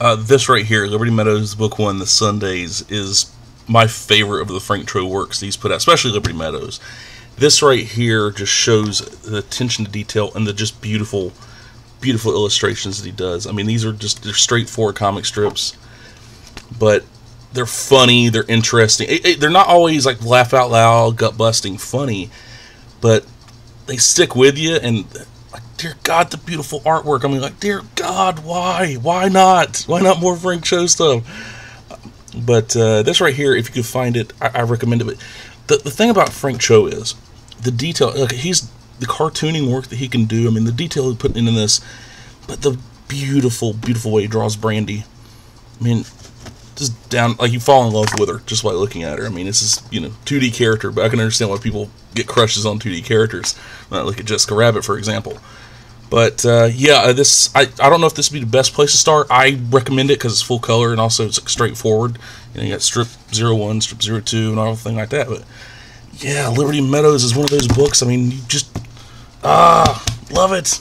Uh, this right here, Liberty Meadows Book One, The Sundays, is my favorite of the Frank Cho works he's put out, especially Liberty Meadows. This right here just shows the attention to detail and the just beautiful, beautiful illustrations that he does. I mean, these are just they're straightforward comic strips, but they're funny, they're interesting. It, it, they're not always like laugh out loud, gut busting funny, but they stick with you and dear god the beautiful artwork. I mean like dear god why? Why not? Why not more frank cho stuff? But uh, this right here if you could find it. I, I recommend it. But the, the thing about frank cho is the detail he's the cartooning work that he can do. I mean the detail he put into this but the beautiful beautiful way he draws brandy. I mean just down like you fall in love with her just by looking at her. I mean, this is you know 2D character, but I can understand why people get crushes on 2D characters. Uh, look at Jessica Rabbit, for example. But uh, yeah, uh, this I, I don't know if this would be the best place to start. I recommend it because it's full color and also it's straightforward. You, know, you got strip zero one, strip zero two, and all everything like that. But yeah, Liberty Meadows is one of those books. I mean, you just ah love it.